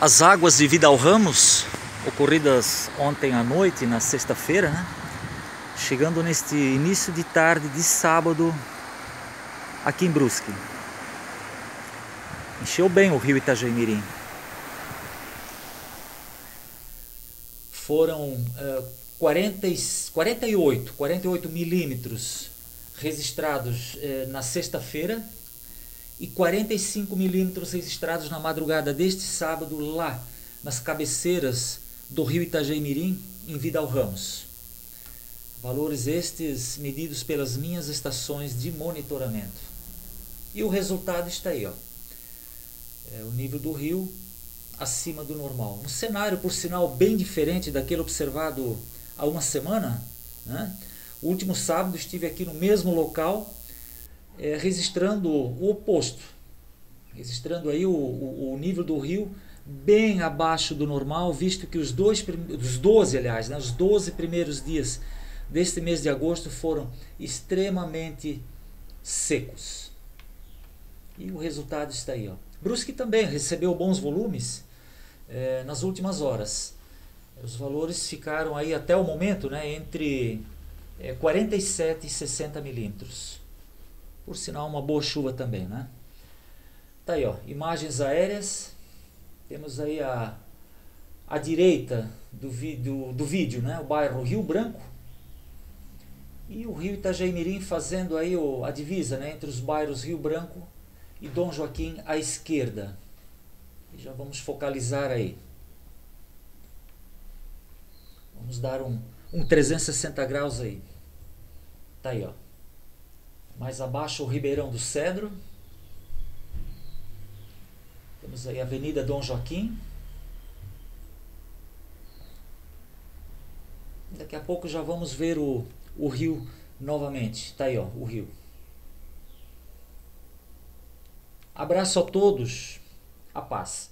As águas de Vidal Ramos, ocorridas ontem à noite, na sexta-feira, né? chegando neste início de tarde de sábado aqui em Brusque. Encheu bem o rio Itajaimirim. Foram uh, 40, 48, 48 milímetros registrados uh, na sexta-feira e 45 milímetros registrados na madrugada deste sábado lá nas cabeceiras do rio Itajaimirim, em Vidal Ramos. Valores estes medidos pelas minhas estações de monitoramento. E o resultado está aí, ó. É o nível do rio acima do normal. Um cenário, por sinal, bem diferente daquele observado há uma semana. Né? O último sábado estive aqui no mesmo local é, registrando o oposto, registrando aí o, o, o, nível do rio bem abaixo do normal, visto que os dois, os 12, aliás, né, os 12 primeiros dias deste mês de agosto foram extremamente secos. E o resultado está aí. Ó. Brusque também recebeu bons volumes é, nas últimas horas. Os valores ficaram aí até o momento né, entre é, 47 e 60 milímetros. Por sinal, uma boa chuva também, né? Tá aí, ó, imagens aéreas. Temos aí a, a direita do, do, do vídeo, né? O bairro Rio Branco. E o Rio Itajaimirim fazendo aí o, a divisa, né? Entre os bairros Rio Branco e Dom Joaquim à esquerda. E já vamos focalizar aí. Vamos dar um, um 360 graus aí. Tá aí, ó. Mais abaixo o Ribeirão do Cedro. Temos aí a Avenida Dom Joaquim. Daqui a pouco já vamos ver o, o rio novamente. Tá aí, ó, o rio. Abraço a todos. A paz.